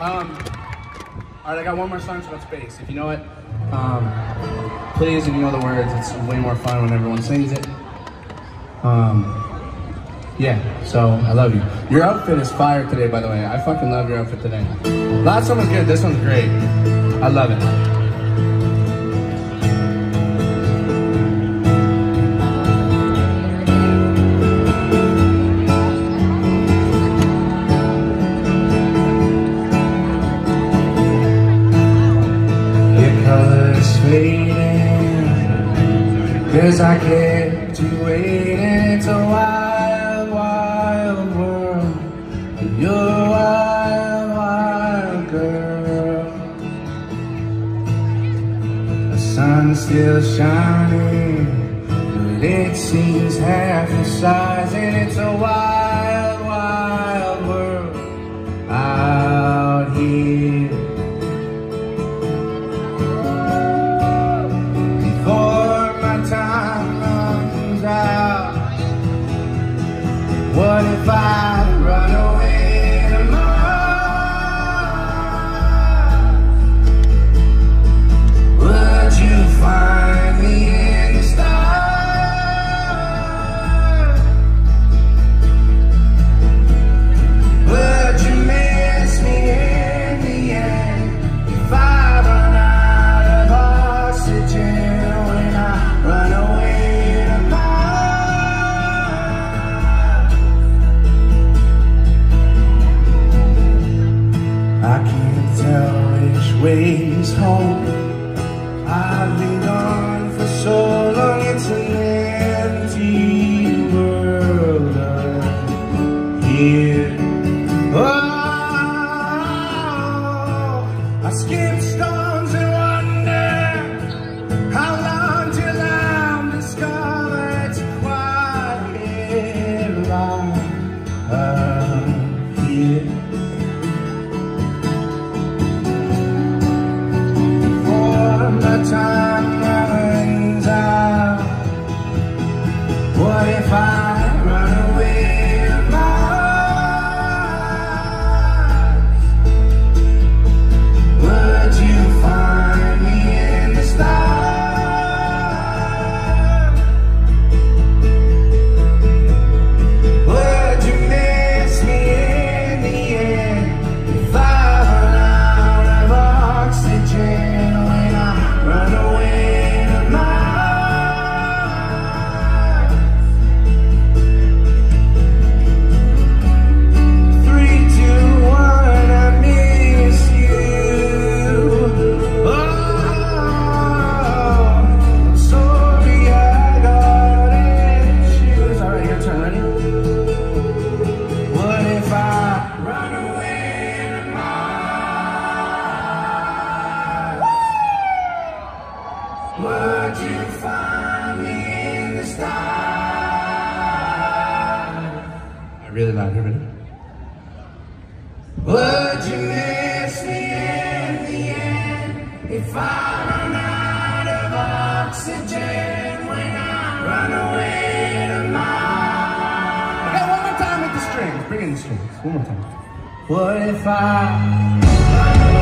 Um, all right, I got one more song about space. If you know it, um, please, if you know the words, it's way more fun when everyone sings it. Um, yeah, so I love you. Your outfit is fire today, by the way. I fucking love your outfit today. Last one was good. This one's great. I love it. Cause I you waiting It's a wild, wild world. And You're a wild, wild girl. The sun's still shining But it seems half the size And it's a wild, way's home. I've been gone what really loud. Here, ready? Would you miss me in the end if I run out of oxygen when I run away to Mars? Okay, one more time with the strings. Bring in the strings. One more time. What if I